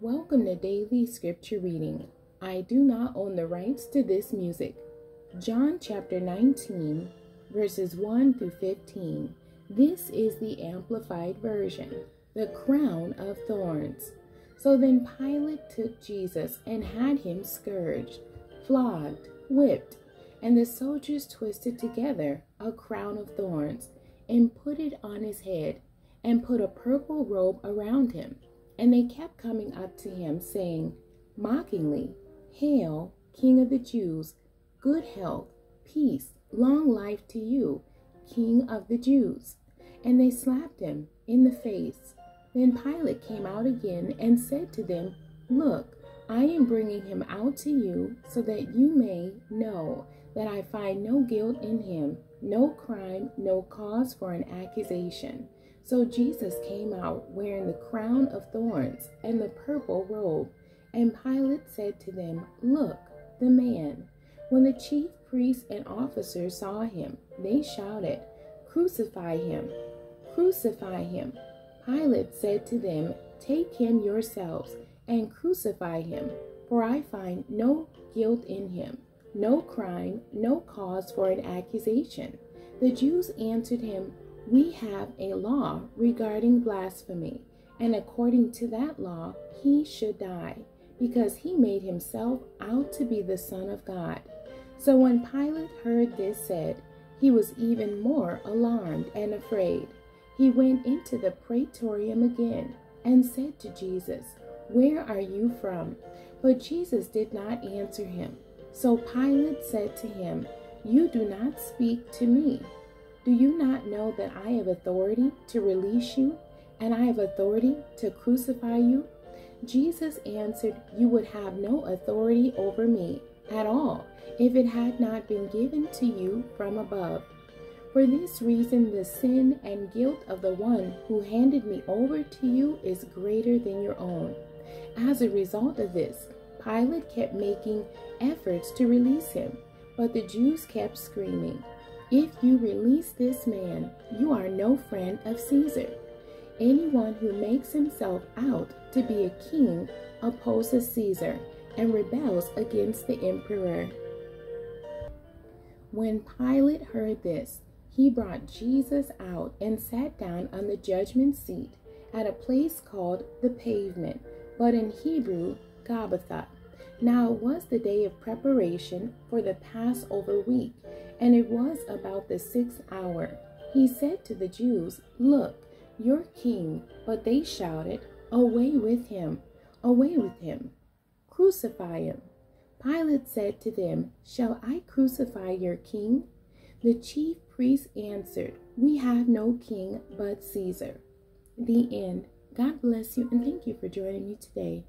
Welcome to Daily Scripture Reading. I do not own the rights to this music. John chapter 19, verses 1 through 15. This is the Amplified Version, the crown of thorns. So then Pilate took Jesus and had him scourged, flogged, whipped, and the soldiers twisted together a crown of thorns and put it on his head and put a purple robe around him. And they kept coming up to him, saying mockingly, Hail, King of the Jews, good health, peace, long life to you, King of the Jews. And they slapped him in the face. Then Pilate came out again and said to them, Look, I am bringing him out to you so that you may know that I find no guilt in him, no crime, no cause for an accusation. So Jesus came out wearing the crown of thorns and the purple robe. And Pilate said to them, Look, the man. When the chief priests and officers saw him, they shouted, Crucify him! Crucify him! Pilate said to them, Take him yourselves and crucify him, for I find no guilt in him, no crime, no cause for an accusation. The Jews answered him, we have a law regarding blasphemy, and according to that law, he should die, because he made himself out to be the Son of God. So when Pilate heard this said, he was even more alarmed and afraid. He went into the praetorium again and said to Jesus, Where are you from? But Jesus did not answer him. So Pilate said to him, You do not speak to me. Do you not know that I have authority to release you and I have authority to crucify you? Jesus answered, You would have no authority over me at all if it had not been given to you from above. For this reason, the sin and guilt of the one who handed me over to you is greater than your own. As a result of this, Pilate kept making efforts to release him, but the Jews kept screaming, if you release this man, you are no friend of Caesar. Anyone who makes himself out to be a king opposes Caesar and rebels against the emperor. When Pilate heard this, he brought Jesus out and sat down on the judgment seat at a place called the pavement, but in Hebrew, Gabbatha. Now it was the day of preparation for the Passover week, and it was about the sixth hour. He said to the Jews, Look, your king. But they shouted, Away with him! Away with him! Crucify him! Pilate said to them, Shall I crucify your king? The chief priests answered, We have no king but Caesar. The end. God bless you and thank you for joining me today.